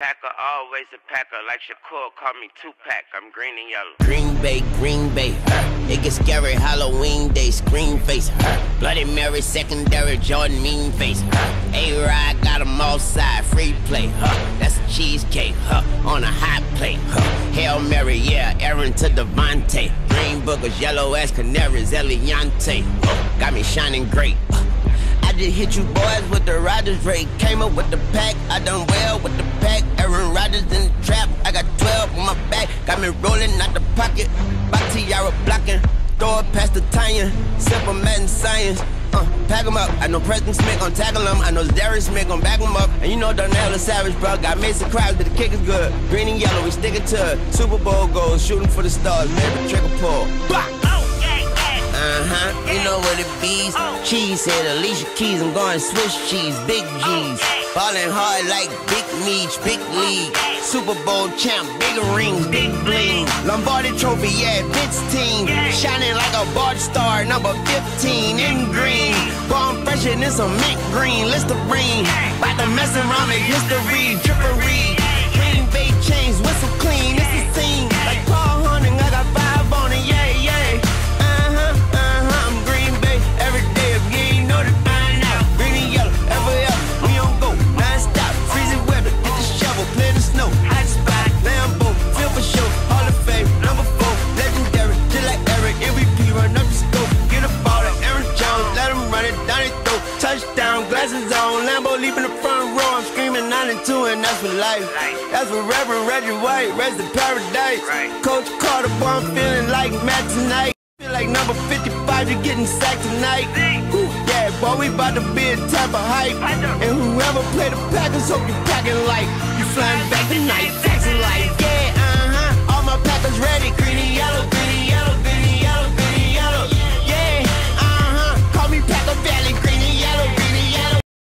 Packer, always a packer. Like Shakur, call me Tupac. I'm green and yellow. Green Bay, Green Bay, huh? It gets scary Halloween day, screen face, huh? Bloody Mary, secondary, Jordan, mean face, huh? A-Rod got 'em all side, free play, huh? That's a cheesecake, huh? On a hot plate, huh? Hail Mary, yeah, Aaron to Davante. Green boogers, yellow ass canaries, Eliante, huh? Got me shining great, uh. I just hit you boys with the Rodgers rate. Came up with the pack, I done well me rolling out the pocket. By Tiara blocking, throw it past the tie Simple math and science. Uh, pack 'em up. I know Preston Smith gon' tackle him. I know Darius Smith gon' back him up. And you know Darnell is savage, bro. Got Mason but the kick is good. Green and yellow, we sticking to it. Super Bowl goals, shooting for the stars. Maybe trigger pull. Bah! Uh-huh, you know what it be. Cheese said Alicia Keys, I'm going Swiss cheese, big G's. Ballin' hard like Big Meech, big league. Super Bowl champ, big rings, big bling. Lombardi trophy, yeah, Vince team. Shining like a bard star, number 15 in green. Bomb fresher than some mint green, Listerine. About to mess around, make history, it down his throat. Touchdown, glasses on, Lambo leaping the front row. I'm screaming 92, and that's for life. That's for Reverend Reggie White, rest in paradise. Coach Carter, boy, I'm feeling like Matt tonight. Feel like number 55, you're getting sacked tonight. Yeah, boy, we about to be a type of hype. And whoever play the Packers, hope you packing light.